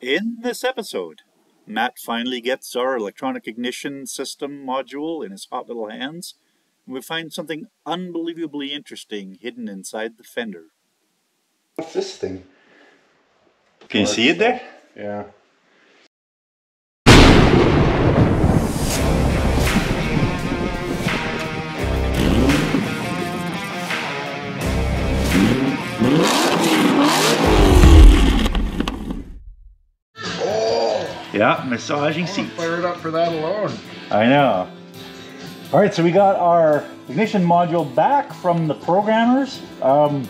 In this episode, Matt finally gets our electronic ignition system module in his hot little hands, and we find something unbelievably interesting hidden inside the fender. What's this thing? Can you see it there? Yeah. Yeah, massaging seats. Fired up for that alone. I know. All right, so we got our ignition module back from the programmers. Um,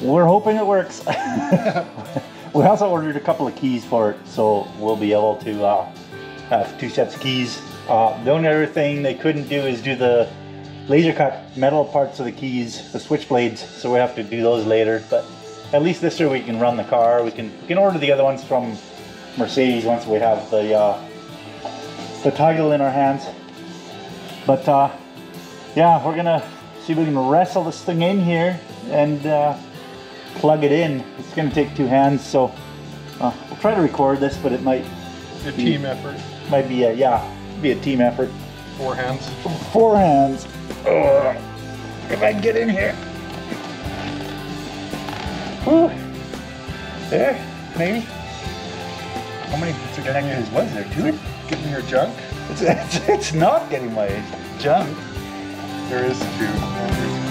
we're hoping it works. we also ordered a couple of keys for it, so we'll be able to uh, have two sets of keys. Uh, the only other thing they couldn't do is do the laser cut metal parts of the keys, the switch blades, so we have to do those later. But at least this year we can run the car. We can we can order the other ones from Mercedes once we have the uh, the title in our hands. But uh, yeah, we're gonna see if we can wrestle this thing in here and uh, plug it in. It's gonna take two hands, so uh, we'll try to record this, but it might A team effort. might be a yeah, be a team effort. Four hands. Four hands. Ugh. if I can get in here. Whew. There, maybe. How many connectors was there? Two? Getting your junk? It's, it's, it's not getting my junk. There is two.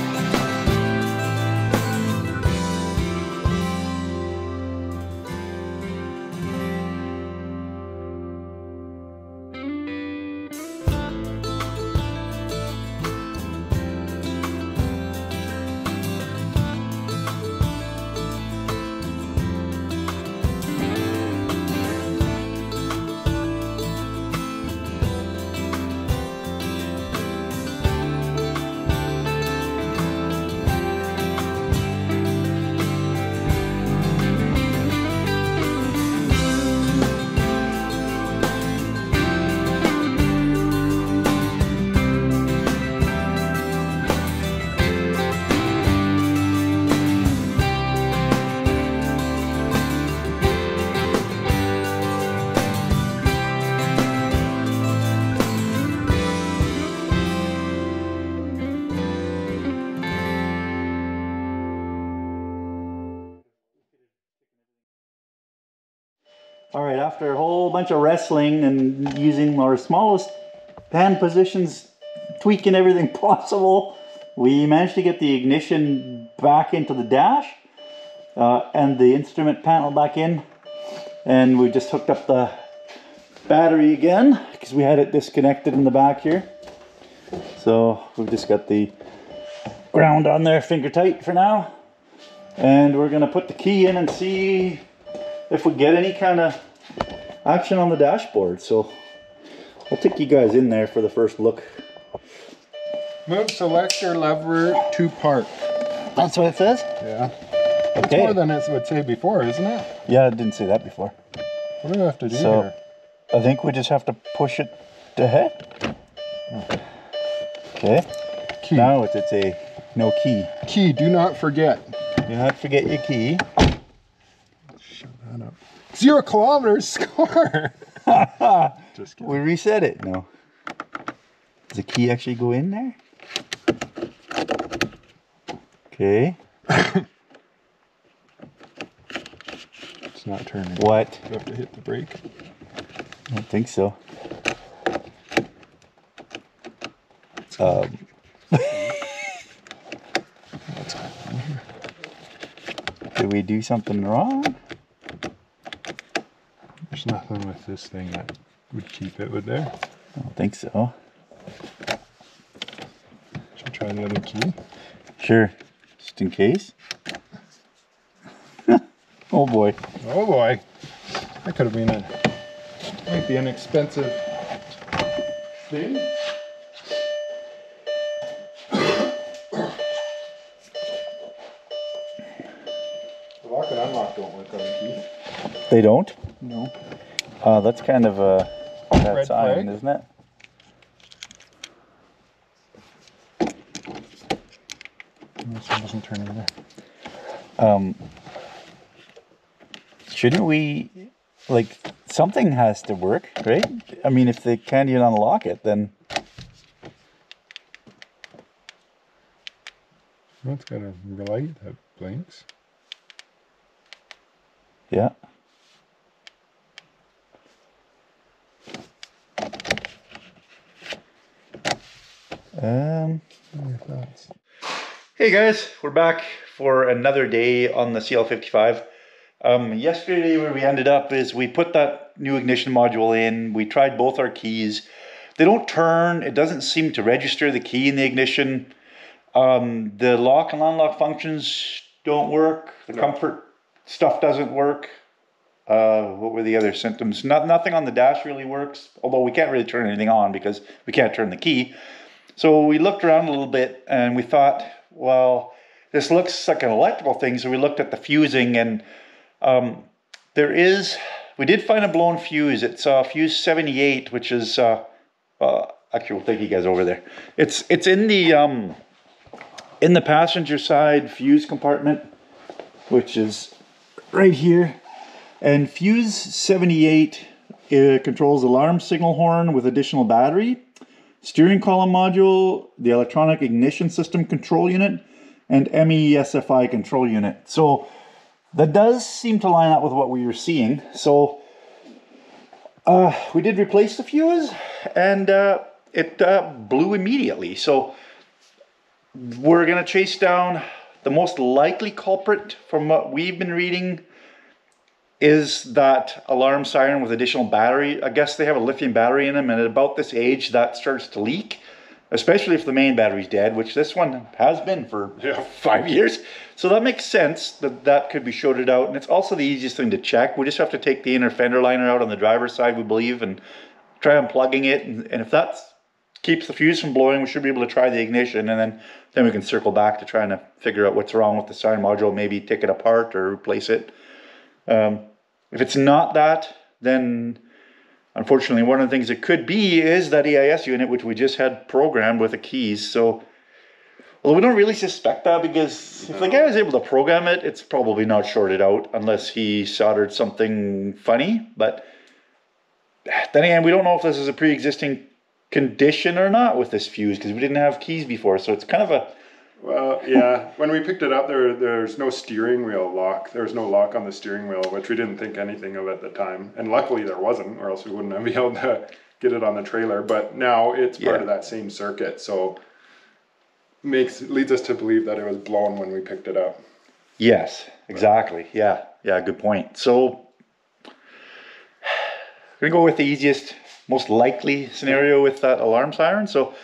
After a whole bunch of wrestling and using our smallest hand positions, tweaking everything possible, we managed to get the ignition back into the dash uh, and the instrument panel back in. And we just hooked up the battery again because we had it disconnected in the back here. So we've just got the ground on there finger tight for now. And we're gonna put the key in and see if we get any kind of action on the dashboard. So I'll take you guys in there for the first look. Move selector lever to park. That's what it says? Yeah. That's Okay. more than it would say before, isn't it? Yeah, I didn't say that before. What do we have to do So- here? I think we just have to push it to head. Okay. Key. Now it's, it's a no key. Key, do not forget. Do not forget your key. Shut that up. Zero kilometers score. Just kidding. We reset it. No. Does the key actually go in there? Okay. It's not turning. What? You have to hit the brake. I don't think so. Um, What's happening here? did we do something wrong? There's nothing with this thing that would keep it would there. I don't think so. Should we try the other key? Sure. Just in case. oh boy. Oh boy. That could have been a might be an expensive thing. The lock and unlock don't work on the key. They don't? No. Uh, that's kind of a bad Red sign, flag? isn't it? This one doesn't turn either. Um, shouldn't we like something has to work, right? I mean, if they can't even unlock it, then That's got a light that blinks. yeah. Um. What are your thoughts? Hey guys, we're back for another day on the CL55. Um, yesterday, where we ended up is we put that new ignition module in. We tried both our keys. They don't turn. It doesn't seem to register the key in the ignition. Um, the lock and unlock functions don't work. The comfort stuff doesn't work. Uh, what were the other symptoms? Not, nothing on the dash really works. Although we can't really turn anything on because we can't turn the key. So we looked around a little bit and we thought, well, this looks like an electrical thing. So we looked at the fusing and um, there is, we did find a blown fuse. It's uh, fuse 78, which is, uh, uh, actually, we'll take you guys over there. It's, it's in the, um, in the passenger side fuse compartment, which is right here. And fuse 78 uh, controls alarm signal horn with additional battery steering column module, the electronic ignition system control unit, and MESFI control unit. So that does seem to line up with what we were seeing. So uh, we did replace the fuse and uh, it uh, blew immediately. So we're gonna chase down the most likely culprit from what we've been reading is that alarm siren with additional battery. I guess they have a lithium battery in them, and at about this age, that starts to leak, especially if the main battery's dead, which this one has been for Yeah. five years. So that makes sense that that could be shorted out, and it's also the easiest thing to check. We just have to take the inner fender liner out on the driver's side, we believe, and try unplugging it, and, and if that keeps the fuse from blowing, we should be able to try the ignition, and then then we can circle back to trying to figure out what's wrong with the siren module, maybe take it apart or replace it. Um, if it's not that, then unfortunately, one of the things it could be is that EIS unit, which we just had programmed with the keys. So, well, we don't really suspect that because if the guy was able to program it, it's probably not shorted out unless he soldered something funny. But then again, we don't know if this is a pre-existing condition or not with this fuse because we didn't have keys before. So it's kind of a Well, yeah. When we picked it up, there there's no steering wheel lock. There was no lock on the steering wheel, which we didn't think anything of at the time. And luckily there wasn't, or else we wouldn't have been able to get it on the trailer. But now it's part Yeah. of that same circuit, so makes leads us to believe that it was blown when we picked it up. Yes, exactly. Yeah, yeah, good point. So, we're gonna go with the easiest, most likely scenario with that alarm siren. So,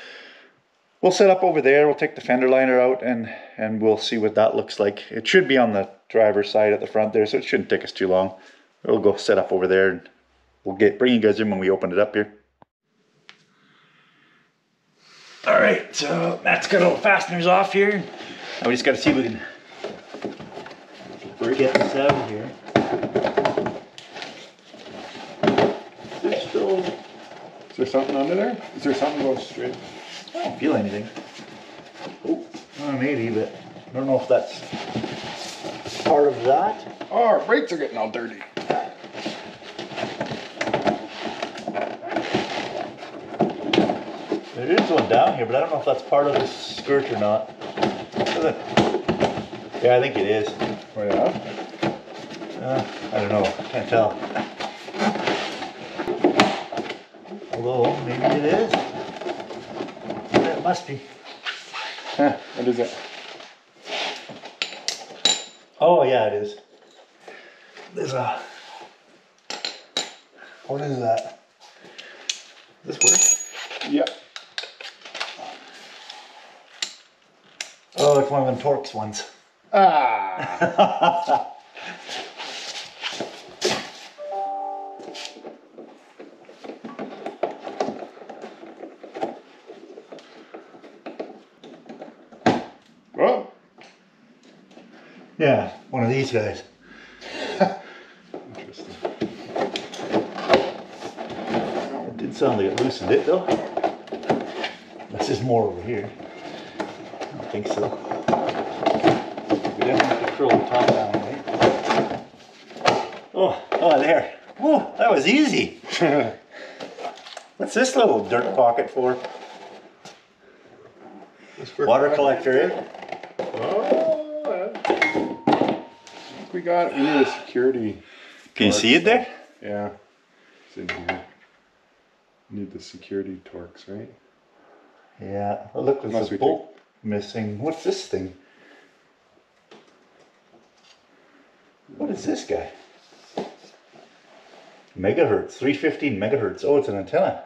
we'll set up over there. We'll take the fender liner out and and we'll see what that looks like. It should be on the driver's side at the front there, so it shouldn't take us too long. We'll go set up over there and we'll get bring you guys in when we open it up here. All right, so Matt's got all the fasteners off here. Now we just got to see if we can get this out of here. There's still, Is there something under there? Is there something going straight? I don't feel anything. Oh, uh, maybe, but I don't know if that's part of that. Oh, our brakes are getting all dirty. There is one down here, but I don't know if that's part of the skirt or not. Yeah, I think it is. Oh yeah. Uh, I don't know. I can't tell. Although maybe it is. Must be. Huh, what is it? Oh yeah, it is. There's a. What is that? Does this work? Yeah. Oh, it's one of them Torx ones. Ah. these guys. interesting. It did sound like it loosened it though. This is more over here. I don't think so. We definitely have to curl the top down, right? Oh, oh, there. Whoa, that was easy. What's this little dirt pocket for? Water collector, eh? We got we need a security. Can you see it there? Yeah, it's in here. Need the security Torx, right? Yeah. Oh, look, there's a we bolt missing. What's this thing? What is this guy? Megahertz, 315 megahertz. Oh, it's an antenna.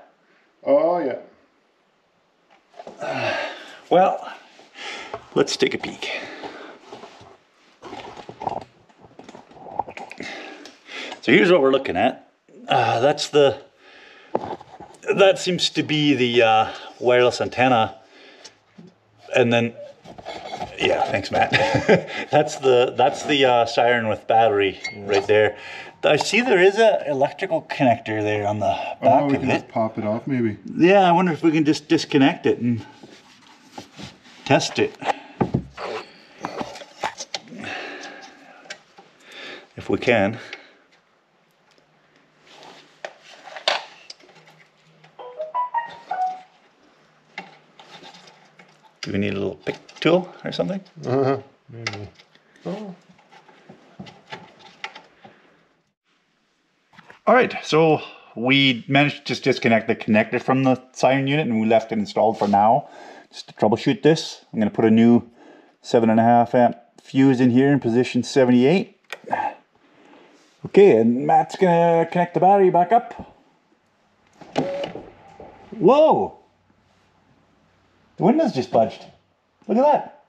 Oh yeah. Well, let's take a peek. So here's what we're looking at. Uh, that's the, that seems to be the uh, wireless antenna. And then, yeah, thanks, Matt. that's the that's the uh, siren with battery right there. I see there is a electrical connector there on the back Oh, we of can it. just pop it off, maybe. Yeah, I wonder if we can just disconnect it and test it. If we can. Do we need a little pick tool or something? Uh-huh. Maybe. Oh. All right, so we managed to just disconnect the connector from the siren unit and we left it installed for now. Just to troubleshoot this, I'm gonna put a new seven and a half amp fuse in here in position 78. Okay, and Matt's gonna connect the battery back up. Whoa! The windows just budged. Look at that.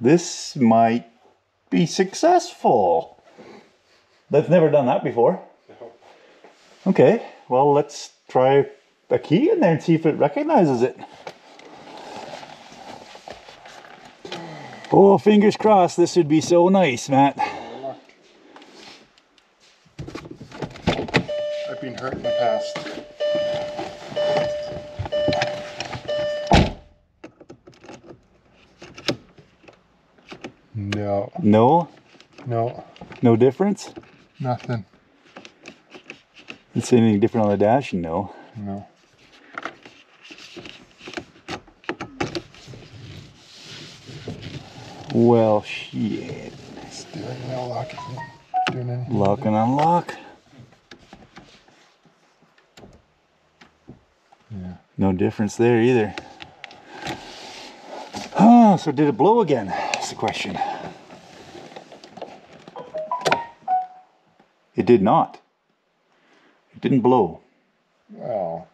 This might be successful. They've never done that before. Okay, well, let's try a key in there and see if it recognizes it. Oh, fingers crossed, this would be so nice, Matt. I've been hurt in the past. No, No? no, difference? nothing. Is anything different on the dash? No. No. Well, shit. Steering wheel lock isn't doing anything. Lock and unlock. Yeah. No difference there either. Oh, so did it blow again? That's the question. It did not. It didn't blow. Well,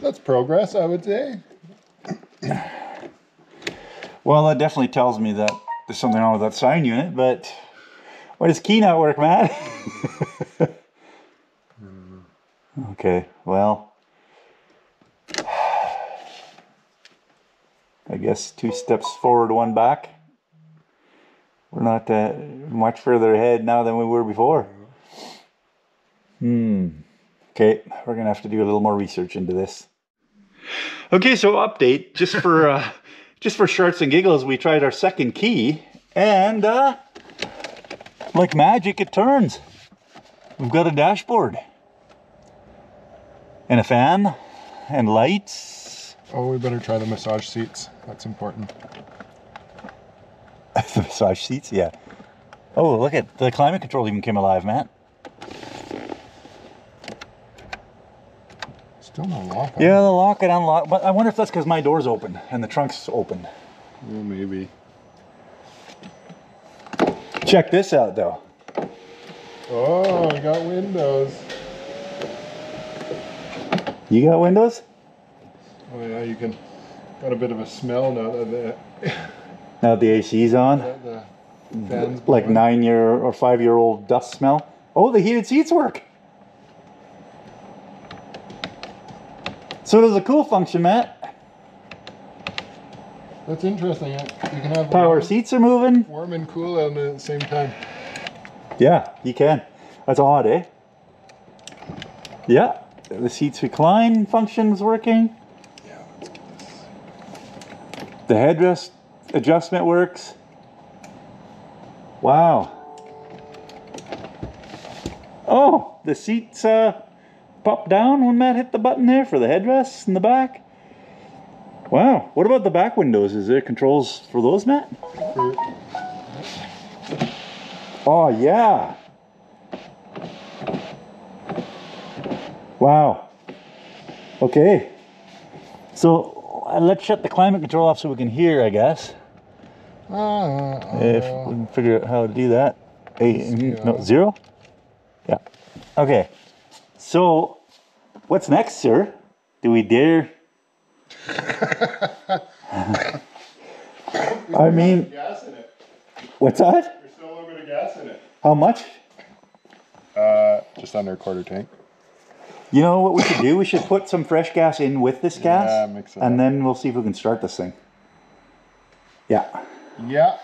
that's progress, I would say. Well, that definitely tells me that there's something wrong with that sign unit, but why does key not work, Matt? okay, well. I guess two steps forward, one back. We're not uh, much further ahead now than we were before. Hmm. Okay, we're gonna have to do a little more research into this. Okay, so update just for uh, just for shorts and giggles, we tried our second key, and uh, like magic, it turns. We've got a dashboard and a fan and lights. Oh, we better try the massage seats. That's important. the massage seats, yeah. Oh, look at the climate control even came alive, Matt. Still no lock. on Yeah, the lock and unlock. But I wonder if that's because my door's open and the trunk's open. Well, maybe. Check this out, though. Oh, I got windows. You got windows? Oh yeah, you can. Got a bit of a smell now that the, Now the AC's on. that the fans like nine year or five year old dust smell. Oh, the heated seats work. So does a cool function, Matt. That's interesting. You can have Power warm, seats are moving. warm and cool at the same time. Yeah, you can. That's odd, eh? Yeah, the seats recline function is working. Yeah, let's get this. The headrest adjustment works. Wow. Oh, the seats uh, pop down when Matt hit the button there for the headrests in the back. Wow. What about the back windows? Is there controls for those, Matt? Oh, yeah. Wow. Okay. So uh, let's shut the climate control off so we can hear, I guess. Uh, If we can figure out how to do that. A, no, zero? Yeah. Okay. So, what's next, sir? Do we dare? I mean, gas in it. what's that? There's still a little bit of gas in it. How much? Uh, just under a quarter tank. You know what we should do? We should put some fresh gas in with this gas, Yeah, mix it and up. then we'll see if we can start this thing. Yeah. Yeah.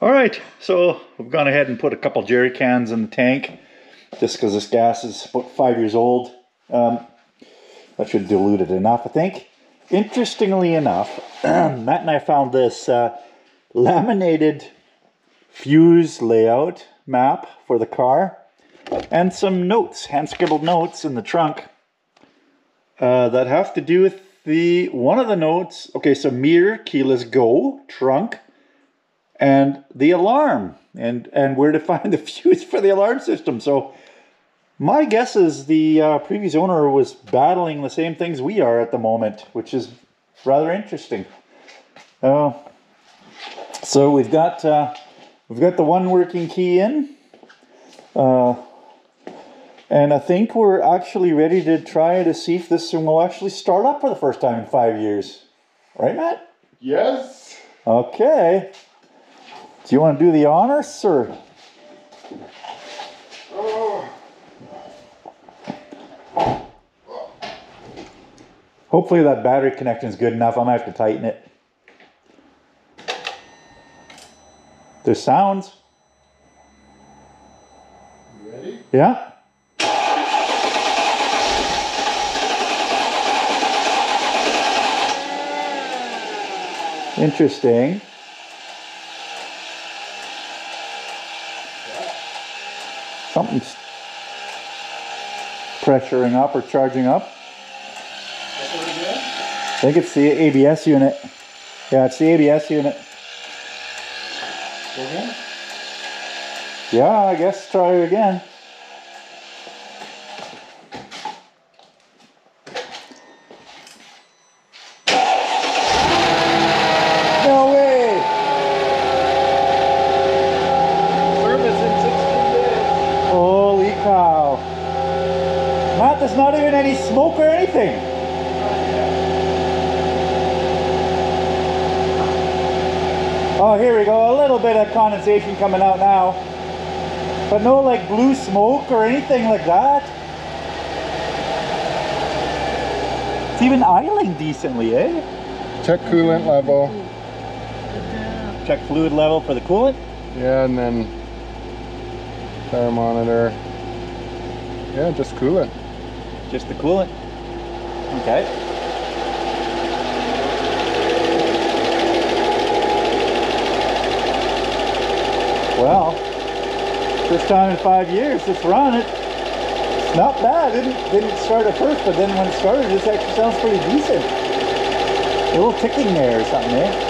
All right, so we've gone ahead and put a couple jerry cans in the tank, just because this gas is about five years old. Um, that should dilute it enough, I think. Interestingly enough, Matt and I found this uh, laminated fuse layout map for the car, and some notes, hand scribbled notes in the trunk uh, that have to do with the one of the notes. Okay, so mirror, keyless go, trunk and the alarm and and where to find the fuse for the alarm system so my guess is the uh, previous owner was battling the same things we are at the moment which is rather interesting uh, so we've got uh, we've got the one working key in uh, and I think we're actually ready to try to see if this thing will actually start up for the first time in five years right Matt Yes. Okay. Do you want to do the honors, sir? Oh. Hopefully that battery connection is good enough. I'm gonna have to tighten it. There's sounds. You ready? Yeah. Interesting. Something's pressuring up or charging up. That's what it is? I think it's the ABS unit. Yeah, it's the ABS unit. Yeah, I guess try it again. No way! Service in 16 days. Holy cow. Matt, there's not even any smoke or anything. Oh, here we go. A little bit of condensation coming out now. But no like blue smoke or anything like that. It's even idling decently, eh? Check coolant level. Check fluid level for the coolant. Yeah, and then tire monitor. Yeah, just coolant. Just the coolant. Okay. Well, first time in five years it's run it. It's not bad. Didn't didn't start at first, but then when it started, this actually sounds pretty decent. A little ticking there or something, eh?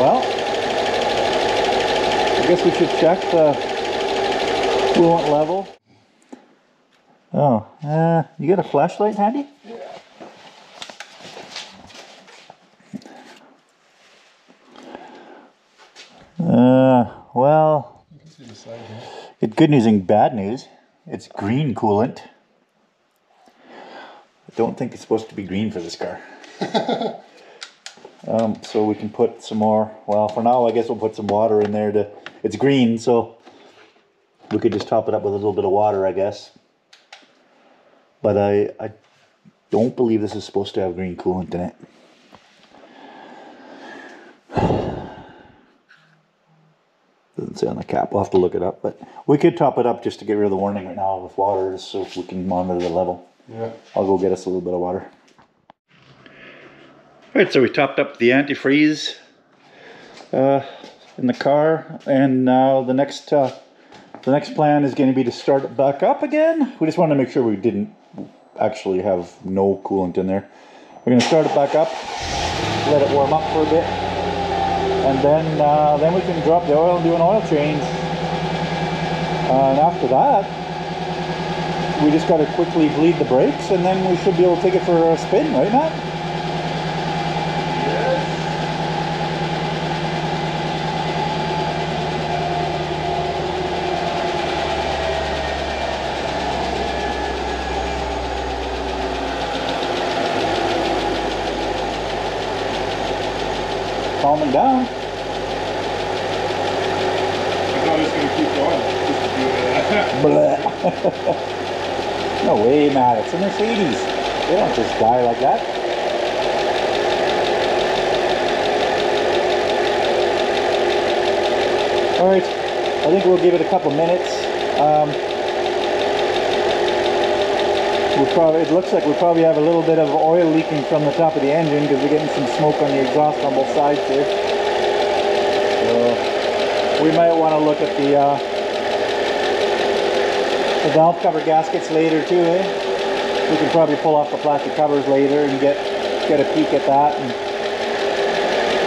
Well, I guess we should check the coolant level. Oh, uh, you got a flashlight handy? Yeah. Uh, well, side it's good news and bad news. It's green coolant. I don't think it's supposed to be green for this car. um, so we can put some more. Well, for now, I guess we'll put some water in there to. It's green, so we could just top it up with a little bit of water, I guess. But I, I don't believe this is supposed to have green coolant in it. Doesn't say on the cap. We'll have to look it up, but we could top it up just to get rid of the warning right now with water, so we can monitor the level. Yeah. I'll go get us a little bit of water. All right, so we topped up the antifreeze uh, in the car, and now the next uh, the next plan is going to be to start it back up again. We just wanted to make sure we didn't actually have no coolant in there. We're going to start it back up, let it warm up for a bit, and then uh, then we can drop the oil and do an oil change. And after that, we just got to quickly bleed the brakes, and then we should be able to take it for a spin, right, Matt? Calming down. I thought it was keep going. Just to do that. Bleh. no way, Matt. It's a Mercedes. They don't just die like that. All right. I think we'll give it a couple minutes. Um, we probably, it looks like we probably have a little bit of oil leaking from the top of the engine because we're getting some smoke on the exhaust on both sides here. So we might want to look at the uh, the valve cover gaskets later too, eh? We can probably pull off the plastic covers later and get get a peek at that and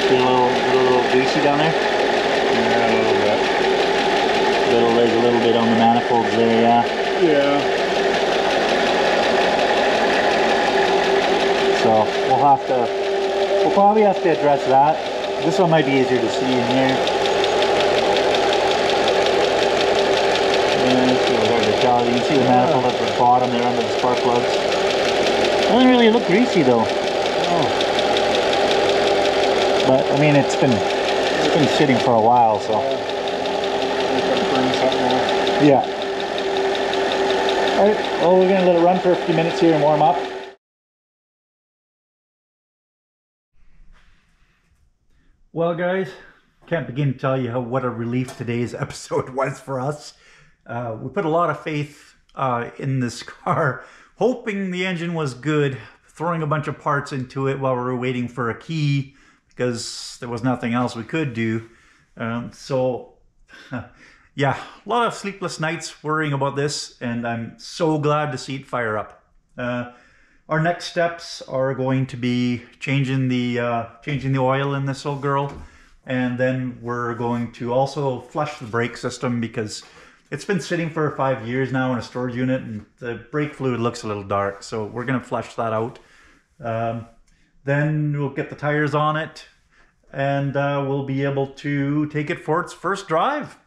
see a little, a little greasy down there. Yeah, a little bit. Little, there's a little bit on the manifolds there, yeah. Yeah. So we'll have to, we'll probably have to address that. This one might be easier to see in here. Yeah, it's hard to tell. You can see the manifold at the bottom there under the spark plugs. Doesn't really look greasy though. Oh. But I mean, it's been it's been sitting for a while, so yeah. All right. Well, we're gonna let it run for a few minutes here and warm up. Well, guys, can't begin to tell you how what a relief today's episode was for us. Uh, we put a lot of faith uh, in this car, hoping the engine was good, throwing a bunch of parts into it while we were waiting for a key because there was nothing else we could do. Um, so, yeah, a lot of sleepless nights worrying about this, and I'm so glad to see it fire up. Uh, our next steps are going to be changing the uh, changing the oil in this old girl, and then we're going to also flush the brake system because it's been sitting for five years now in a storage unit, and the brake fluid looks a little dark. So we're going to flush that out. Um, then we'll get the tires on it, and uh, we'll be able to take it for its first drive.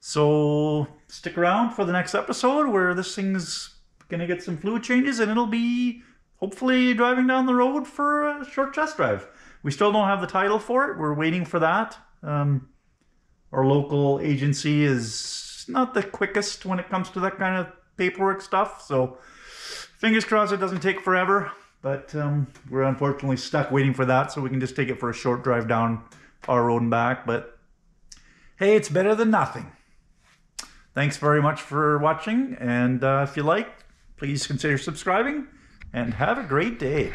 So stick around for the next episode where this thing's gonna get some fluid changes and it'll be hopefully driving down the road for a short test drive. We still don't have the title for it. We're waiting for that. Um, our local agency is not the quickest when it comes to that kind of paperwork stuff. So fingers crossed it doesn't take forever. But um, we're unfortunately stuck waiting for that, so we can just take it for a short drive down our road and back. But hey, it's better than nothing. Thanks very much for watching, and uh, if you like, please consider subscribing, and have a great day.